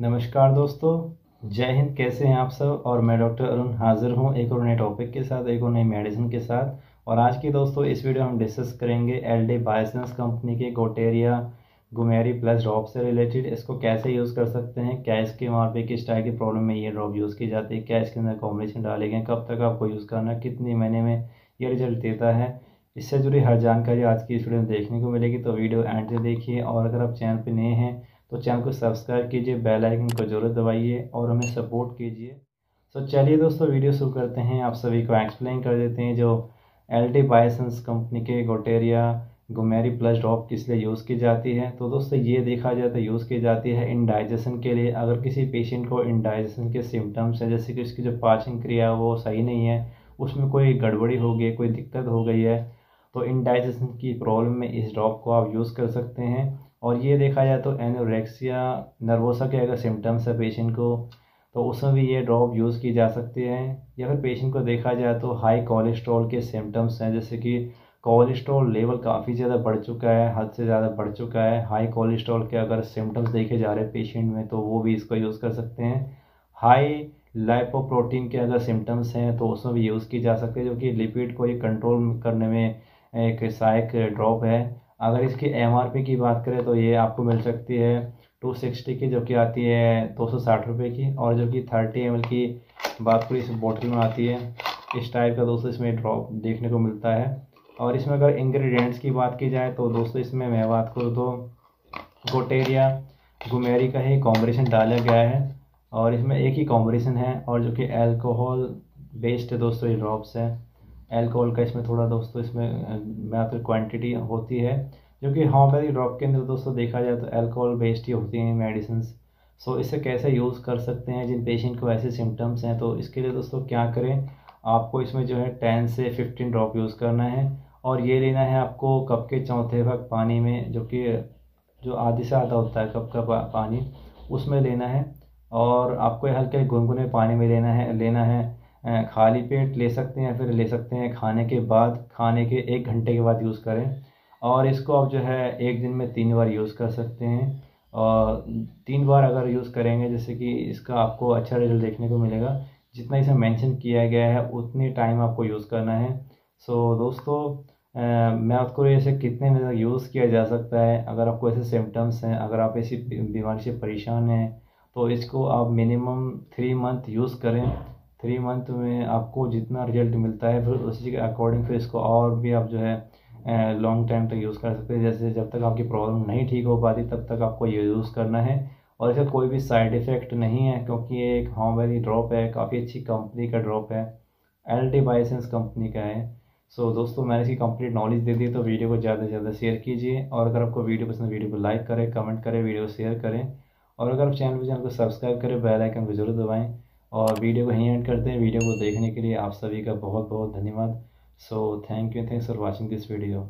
नमस्कार दोस्तों, जय हिंद, कैसे हैं आप सब? और मैं डॉक्टर अरुण हाजिर हूँ एक और नए टॉपिक के साथ, एक और नई मेडिसिन के साथ। और आज की दोस्तों, इस वीडियो हम डिस्कस करेंगे एल डी बायोसेंस कंपनी के गोटेरिया गुमेरी प्लस ड्रॉप से रिलेटेड इसको कैसे यूज़ कर सकते हैं? क्या इसके वहाँ पे किस टाइप की प्रॉब्लम में ये ड्रॉप यूज़ की जाती है? क्या इसके अंदर कॉम्बिनेशन डाले गए कब तक आपको यूज़ करना कितने महीने में ये रिज़ल्ट देता है? इससे जुड़ी हर जानकारी आज की इस वीडियो में देखने को मिलेगी। तो वीडियो एंड से देखिए। और अगर आप चैनल पर नए हैं तो चैनल को सब्सक्राइब कीजिए बेल आइकन को ज़रूर दबाइए और हमें सपोर्ट कीजिए। तो चलिए दोस्तों वीडियो शुरू करते हैं। आप सभी को एक्सप्लेन कर देते हैं जो एल टी बायोसेंस कंपनी के गोटेरिया गुमेरी प्लस ड्रॉप किस लिए यूज़ की जाती है। तो दोस्तों, ये देखा जाए तो यूज़ की जाती है इंडाइजेशन के लिए। अगर किसी पेशेंट को इंडाइजेशन के सिम्टम्स हैं, जैसे कि उसकी जो पाचन क्रिया वो सही नहीं है, उसमें कोई गड़बड़ी हो गई कोई दिक्कत हो गई है तो इंडाइजेशन की प्रॉब्लम में इस ड्रॉप को आप यूज़ कर सकते हैं। और ये देखा जाए तो एनोरेक्सिया नर्वोसा के अगर सिम्टम्स है पेशेंट को तो उसमें भी ये ड्रॉप यूज़ की जा सकती है। या फिर पेशेंट को देखा जाए तो हाई कोलेस्ट्रॉल के सिम्टम्स हैं, जैसे कि कोलेस्ट्रॉल लेवल काफ़ी ज़्यादा बढ़ चुका है, हद से ज़्यादा बढ़ चुका है। हाई कोलेस्ट्रॉल के अगर सिम्टम्स देखे जा रहे हैं पेशेंट में तो वो भी इसको यूज़ कर सकते हैं। हाई लाइपोप्रोटीन के अगर सिम्टम्स हैं तो उसमें भी यूज़ की जा सकती है, जो कि लिपिड को ये कंट्रोल करने में एक सहायक ड्रॉप है। अगर इसकी एमआरपी की बात करें तो ये आपको मिल सकती है टू सिक्सटी की, जो कि आती है दो सौ साठ रुपये की, और जो कि थर्टी एम की बात करें, इस बोतल में आती है। इस टाइप का दोस्तों इसमें ड्रॉप देखने को मिलता है। और इसमें अगर इंग्रेडिएंट्स की बात की जाए तो दोस्तों इसमें मैं बात करूँ तो गोटेरिया गुमेरी का ही कॉम्बिनेशन डाला गया है। और इसमें एक ही कॉम्बिनेशन है, और जो कि एल्कोहल बेस्ड दोस्तों ये ड्रॉप्स हैं। एल्कोहल का इसमें थोड़ा दोस्तों, इसमें मात्र क्वांटिटी होती है, जो कि होम्योपैथी ड्रॉप के अंदर दोस्तों देखा जाए तो एल्कोहल बेस्ड ही होती हैं मेडिसिन सो इसे कैसे यूज़ कर सकते हैं जिन पेशेंट को ऐसे सिम्टम्स हैं? तो इसके लिए दोस्तों क्या करें? आपको इसमें जो है टेन से फिफ्टीन ड्रॉप यूज़ करना है और ये लेना है आपको कप के चौथे भाग पानी में, जो कि, जो आधी से आधा होता है कप का पानी, उसमें लेना है और आपको हल्के गुनगुने पानी में लेना है लेना है। खाली पेट ले सकते हैं फिर ले सकते हैं खाने के बाद खाने के एक घंटे के बाद यूज़ करें। और इसको आप जो है एक दिन में तीन बार यूज़ कर सकते हैं। और तीन बार अगर यूज़ करेंगे जैसे कि इसका आपको अच्छा रिज़ल्ट देखने को मिलेगा। जितना इसे मेंशन किया गया है उतने टाइम आपको यूज़ करना है। सो दोस्तों आ, मैं आपको ऐसे कितने में यूज़ किया जा सकता है? अगर आपको ऐसे सिम्टम्स हैं अगर आप ऐसी बीमारी से परेशान हैं तो इसको आप मिनिमम थ्री मंथ यूज़ करें। थ्री मंथ में आपको जितना रिज़ल्ट मिलता है फिर उसी के अकॉर्डिंग फिर इसको और भी आप जो है लॉन्ग टाइम तक यूज़ कर सकते हैं। जैसे जब तक आपकी प्रॉब्लम नहीं ठीक हो पाती तब तक आपको ये यूज़ करना है। और इसका कोई भी साइड इफ़ेक्ट नहीं है क्योंकि ये एक होमवेरी ड्रॉप है काफ़ी अच्छी कंपनी का ड्रॉप है। एल डी बाइसेंस कंपनी का है। सो so, दोस्तों मैंने इसकी कंप्लीट नॉलेज दे दी तो वीडियो को ज़्यादा से ज़्यादा शेयर कीजिए। और अगर आपको वीडियो पसंद वीडियो को लाइक करें कमेंट करें वीडियो शेयर करें। और अगर आप चैनल पर चैनल को सब्सक्राइब करें बेल आइकन को ज़रूर दबाएँ। और वीडियो को यहीं एंड करते हैं। वीडियो को देखने के लिए आप सभी का बहुत बहुत धन्यवाद। So thank you thanks for watching this video